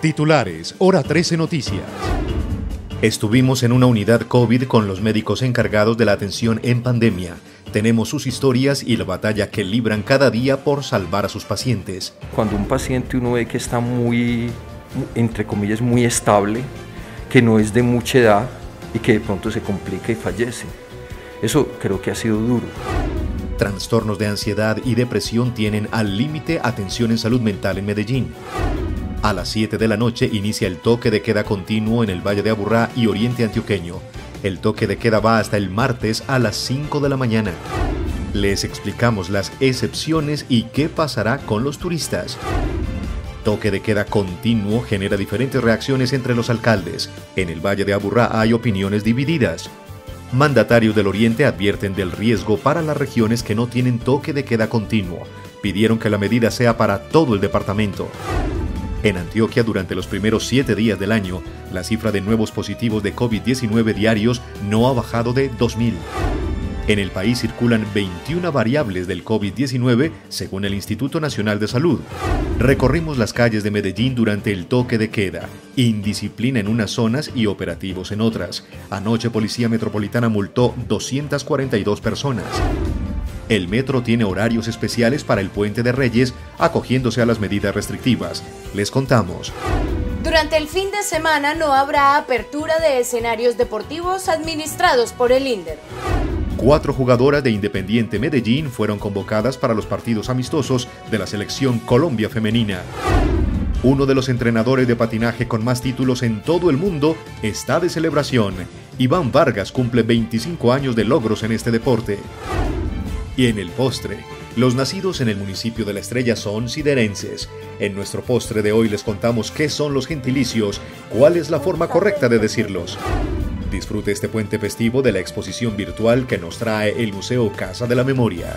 Titulares, hora 13 Noticias. Estuvimos en una unidad COVID con los médicos encargados de la atención en pandemia. Tenemos sus historias y la batalla que libran cada día por salvar a sus pacientes. Cuando un paciente uno ve que está muy, entre comillas, muy estable, que no es de mucha edad y que de pronto se complica y fallece. Eso creo que ha sido duro. Trastornos de ansiedad y depresión tienen al límite atención en salud mental en Medellín. A las 7 de la noche inicia el toque de queda continuo en el Valle de Aburrá y Oriente Antioqueño. El toque de queda va hasta el martes a las 5 de la mañana. Les explicamos las excepciones y qué pasará con los turistas. Toque de queda continuo genera diferentes reacciones entre los alcaldes. En el Valle de Aburrá hay opiniones divididas. Mandatarios del Oriente advierten del riesgo para las regiones que no tienen toque de queda continuo. Pidieron que la medida sea para todo el departamento. En Antioquia, durante los primeros siete días del año, la cifra de nuevos positivos de COVID-19 diarios no ha bajado de 2.000. En el país circulan 21 variables del COVID-19 según el Instituto Nacional de Salud. Recorrimos las calles de Medellín durante el toque de queda, indisciplina en unas zonas y operativos en otras. Anoche Policía Metropolitana multó 242 personas. El metro tiene horarios especiales para el puente de Reyes, acogiéndose a las medidas restrictivas. Les contamos. Durante el fin de semana no habrá apertura de escenarios deportivos administrados por el INDER. Cuatro jugadoras de Independiente Medellín fueron convocadas para los partidos amistosos de la selección Colombia femenina. Uno de los entrenadores de patinaje con más títulos en todo el mundo está de celebración. Iván Vargas cumple 25 años de logros en este deporte. Y en el postre, los nacidos en el municipio de La Estrella son siderenses. En nuestro postre de hoy les contamos qué son los gentilicios, cuál es la forma correcta de decirlos. Disfrute este puente festivo de la exposición virtual que nos trae el Museo Casa de la Memoria.